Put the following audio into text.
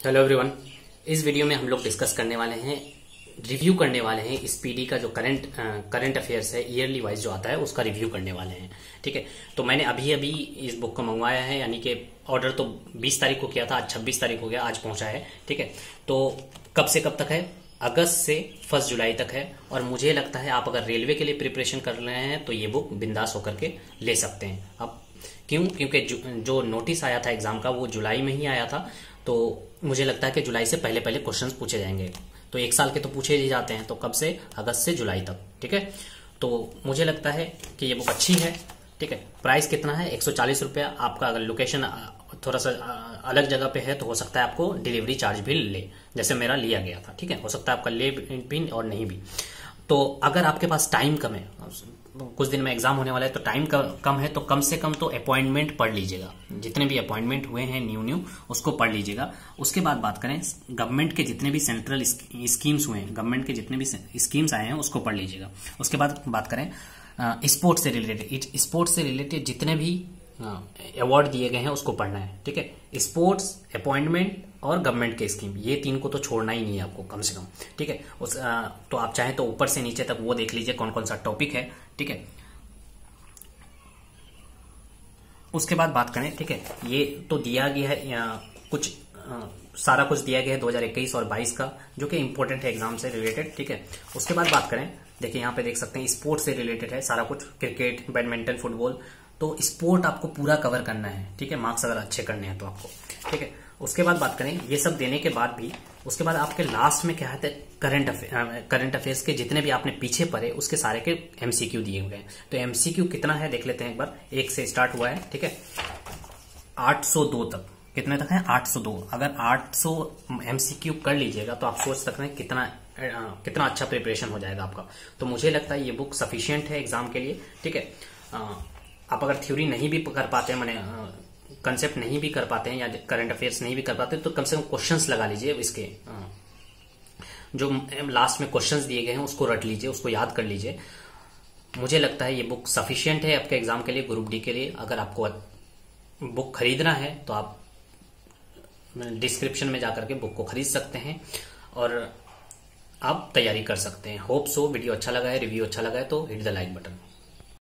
Hello everyone इस video में हम लोग डिस्कस करने वाले हैं रिव्यू करने वाले हैं इस पीडी का जो करंट करंट अफेयर्स है ईयरली वाइज जो आता है, उसका रिव्यू करने वाले हैं, ठीक है? तो मैंने अभी अभी इस बुक को मंगवाया है, यानी कि ऑर्डर तो 20 तारीख को किया था, आज 26 तारीख हो गया, आज पहुँचा है, ठीक है? तो कब से कब तक है? अगस्त से फ़र्स्ट जुलाई तक है, और मुझे लगता है आप अगर रेलवे के लिए प्रिपरेशन कर रहे हैं तो ये बुक बिंदास होकर के ले सकते हैं। अब क्यों? क्योंकि जो नोटिस आया था एग्ज़ाम का, वो जुलाई में ही आया था। तो मुझे लगता है कि जुलाई से पहले पहले क्वेश्चंस पूछे जाएँगे। तो एक साल के तो पूछे ही जाते हैं तो कब से? अगस्त से जुलाई तक, ठीक है? तो मुझे लगता है कि ये बुक अच्छी है, ठीक है? प्राइस कितना है? एक सौ आपका अगर लोकेशन थोड़ा सा अलग जगह पे है तो हो सकता है आपको डिलीवरी चार्ज भी ले, जैसे मेरा लिया गया था, ठीक है? हो सकता है आपका ले भी और नहीं भी। तो अगर आपके पास टाइम कम है, कुछ दिन में एग्ज़ाम होने वाला है तो टाइम कम है तो कम से कम तो अपॉइंटमेंट पढ़ लीजिएगा। जितने भी अपॉइंटमेंट हुए हैं न्यू न्यू उसको पढ़ लीजिएगा। उसके बाद बात करें गवर्नमेंट के जितने भी सेंट्रल स्कीम्स हुए हैं गवर्नमेंट के जितने भी स्कीम्स आए हैं, उसको पढ़ लीजिएगा। उसके बाद बात करें स्पोर्ट्स से रिलेटेड स्पोर्ट्स से रिलेटेड जितने भी अवार्ड दिए गए हैं, उसको पढ़ना है, ठीक है? स्पोर्ट्स अपॉइंटमेंट और गवर्नमेंट के स्कीम ये तीन को तो छोड़ना ही नहीं है आपको कम से कम ठीक है? उस आ, तो आप चाहें तो ऊपर से नीचे तक वो देख लीजिए कौन कौन सा टॉपिक है ठीक है? उसके बाद बात करें ठीक है? ये तो दिया गया है कुछ आ, सारा कुछ दिया गया है 2021 और 22 का जो कि इंपॉर्टेंट है एग्ज़ाम से रिलेटेड ठीक है? उसके बाद बात करें देखिए यहाँ पे देख सकते हैं स्पोर्ट्स से रिलेटेड है सारा कुछ क्रिकेट बैडमिंटन फुटबॉल तो स्पोर्ट आपको पूरा कवर करना है, ठीक है? मार्क्स अगर अच्छे करने हैं तो आपको, ठीक है? उसके बाद बात करें, ये सब देने के बाद भी, उसके बाद आपके लास्ट में क्या है करंट अफेयर करंट अफेयर्स के जितने भी आपने पीछे पड़े, उसके सारे के एमसीक्यू दिए हुए हैं। तो एमसीक्यू कितना है, देख लेते हैं एक बार। एक से स्टार्ट हुआ है, ठीक है? 802 तक। कितने तक है? 802 अगर 800 एमसीक्यू कर लीजिएगा तो आप सोच सकते हैं कितना कितना अच्छा प्रिपरेशन हो जाएगा आपका। तो मुझे लगता है ये बुक सफिशियंट है एग्ज़ाम के लिए, ठीक है? आप अगर थ्योरी नहीं भी कर पाते हैं, मैंने कंसेप्ट नहीं भी कर पाते हैं या करंट अफेयर्स नहीं भी कर पाते तो कम से कम क्वेश्चंस लगा लीजिए इसके जो लास्ट में क्वेश्चंस दिए गए हैं, उसको रट लीजिए, उसको याद कर लीजिए। मुझे लगता है ये बुक सफिशियंट है आपके एग्ज़ाम के लिए ग्रुप डी के लिए। अगर आपको बुक खरीदना है तो आप डिस्क्रिप्शन में जाकर के बुक को खरीद सकते हैं और आप तैयारी कर सकते हैं। होप सो वीडियो अच्छा लगा है रिव्यू अच्छा लगा है तो हिट द लाइक बटन